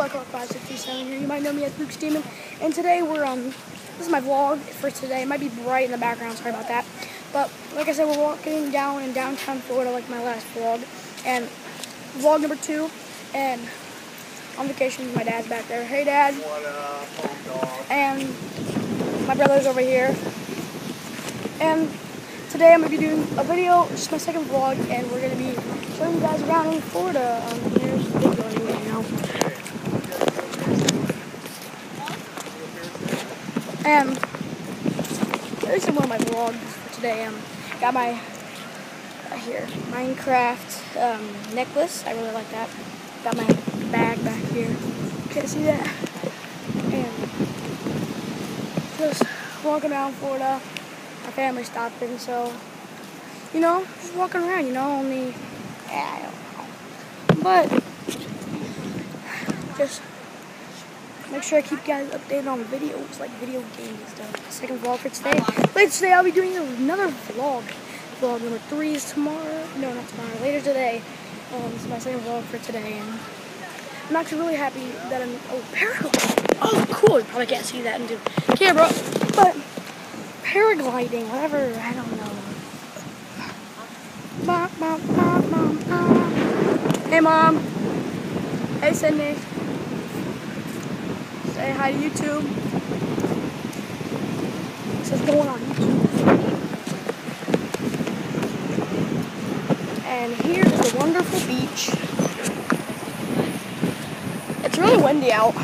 Black Hawk 567 here. You might know me as Luke Stemen. And today we're, um, this is my vlog for today. It might be bright in the background, sorry about that. But like I said, we're walking down in downtown Florida, like my last vlog. And, vlog number two, and on vacation, my dad's back there. Hey, Dad. What up, dog? And, my brother's over here. And, today I'm going to be doing a video. This is my second vlog. And we're going to be showing you guys around in Florida. Um, here's the video anyway now. This is one of my vlogs for today. Um, got my uh, here Minecraft um, necklace. I really like that. Got my bag back here. Can't see that. And just walking around Florida. My family stopped stopping, so you know, just walking around. You know, only yeah, I don't know, but just make sure I keep you guys updated on videos, like video games and stuff. Second vlog for today. Later today, I'll be doing another vlog. Vlog number three is tomorrow. No, not tomorrow. Later today. Um, this is my second vlog for today, and I'm actually really happy that I'm. Oh, paragliding. Oh, cool. You probably can't see that into camera, but paragliding, whatever. I don't know. Mom, mom, mom, mom, mom. Hey, mom. Hey, Sydney. Say hi to YouTube. This is going on. And here is the wonderful beach. It's really windy out.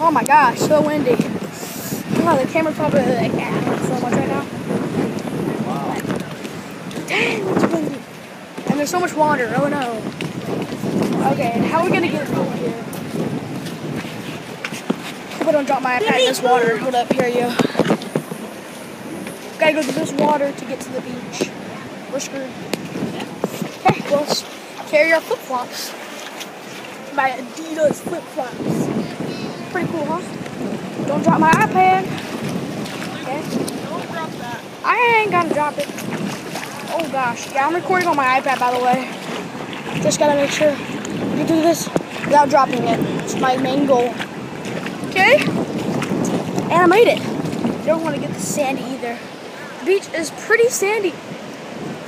Oh my gosh, so windy. Oh, the camera's probably like ah, so much right now. Dang, it's windy. And there's so much water. Oh no. Okay, how are we gonna get through here? Hope I don't drop my iPad in this water. Hold up, here you. Gotta go through this water to get to the beach. We're screwed. Okay, let's carry our flip flops. My Adidas flip flops. Pretty cool, huh? Don't drop my iPad. Okay. Don't drop that. I ain't gonna drop it. Oh gosh. Yeah, I'm recording on my iPad, by the way. Just gotta make sure you do this without dropping it. It's my main goal. Okay? And I made it. Don't want to get the sandy either. The beach is pretty sandy.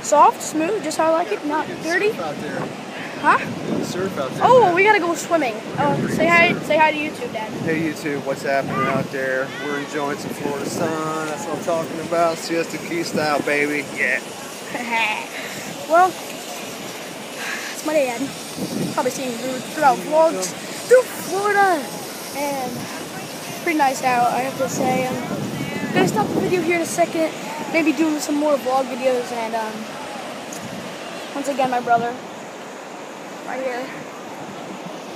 Soft, smooth, just how I like it. Not dirty. Surf. Huh? Surf out there. Oh, we gotta go swimming. Oh, say hi, say hi to YouTube, Dad. Hey YouTube, what's happening out there? We're enjoying some Florida sun. That's what I'm talking about. Siesta Key style, baby. Yeah. well, it's my dad. Probably seeing him throughout vlogs through Florida. And pretty nice out, I have to say. I'm gonna stop the video here in a second. Maybe do some more vlog videos. And um, once again, my brother, right here.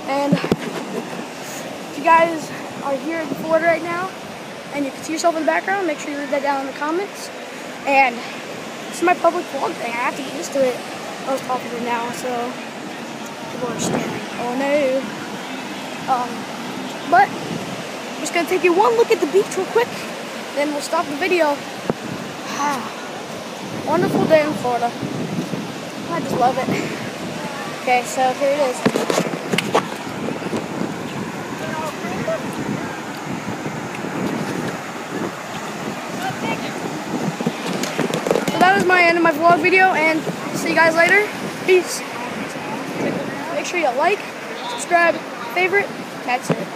And if you guys are here in Florida right now, and you can see yourself in the background, make sure you leave that down in the comments. And this is my public vlog thing. I have to get used to it. I was popular now, so people are staring. Oh no. Um, but I'm just gonna take you one look at the beach real quick, then we'll stop the video. Ah, Wonderful day in Florida. I just love it. Okay, so here it is. So that was my end of my vlog video, and see you guys later. Peace. Make sure you like, subscribe, favorite. That's it.